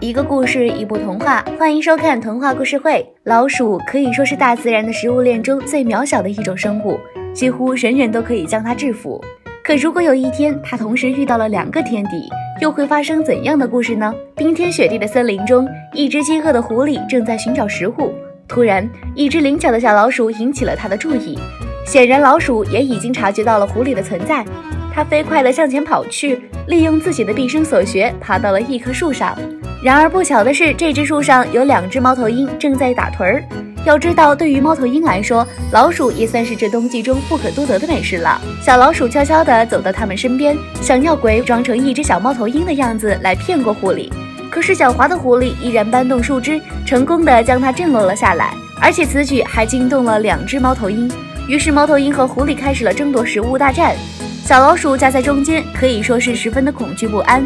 一个故事，一部童话，欢迎收看童话故事会。老鼠可以说是大自然的食物链中最渺小的一种生物，几乎人人都可以将它制服。可如果有一天它同时遇到了两个天敌，又会发生怎样的故事呢？冰天雪地的森林中，一只饥饿的狐狸正在寻找食物。突然，一只灵巧的小老鼠引起了它的注意。显然，老鼠也已经察觉到了狐狸的存在。它飞快地向前跑去，利用自己的毕生所学，爬到了一棵树上。然而不巧的是，这只树上有两只猫头鹰正在打盹儿。要知道，对于猫头鹰来说，老鼠也算是这冬季中不可多得的美食了。小老鼠悄悄地走到它们身边，想要鬼装成一只小猫头鹰的样子来骗过狐狸。可是狡猾的狐狸依然搬动树枝，成功地将它震落了下来，而且此举还惊动了两只猫头鹰。于是，猫头鹰和狐狸开始了争夺食物大战。小老鼠夹在中间，可以说是十分的恐惧不安。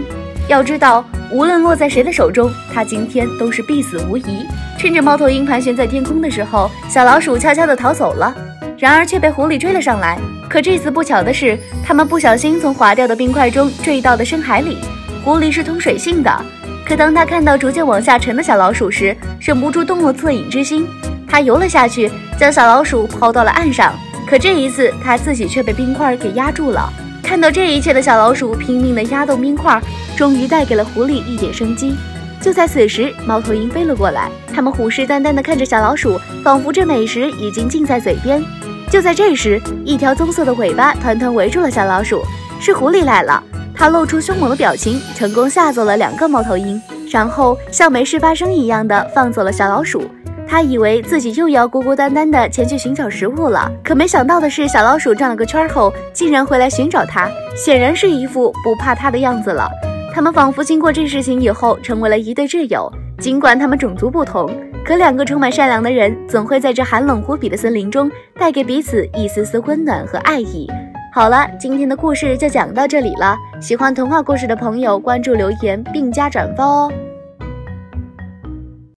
要知道，无论落在谁的手中，它今天都是必死无疑。趁着猫头鹰盘旋在天空的时候，小老鼠悄悄地逃走了，然而却被狐狸追了上来。可这次不巧的是，他们不小心从滑掉的冰块中坠到了深海里。狐狸是通水性的，可当他看到逐渐往下沉的小老鼠时，忍不住动了恻隐之心，他游了下去，将小老鼠抛到了岸上。可这一次，他自己却被冰块给压住了。看到这一切的小老鼠拼命地压动冰块，终于带给了狐狸一点生机。就在此时，猫头鹰飞了过来，它们虎视眈眈地看着小老鼠，仿佛这美食已经近在嘴边。就在这时，一条棕色的尾巴团团围住了小老鼠，是狐狸来了。它露出凶猛的表情，成功吓走了两个猫头鹰，然后像没事发生一样的放走了小老鼠。他以为自己又要孤孤单单的前去寻找食物了，可没想到的是，小老鼠转了个圈后，竟然回来寻找他，显然是一副不怕他的样子了。他们仿佛经过这事情以后，成为了一对挚友。尽管他们种族不同，可两个充满善良的人，总会在这寒冷无比的森林中，带给彼此一丝丝温暖和爱意。好了，今天的故事就讲到这里了。喜欢童话故事的朋友，关注留言并加转发哦。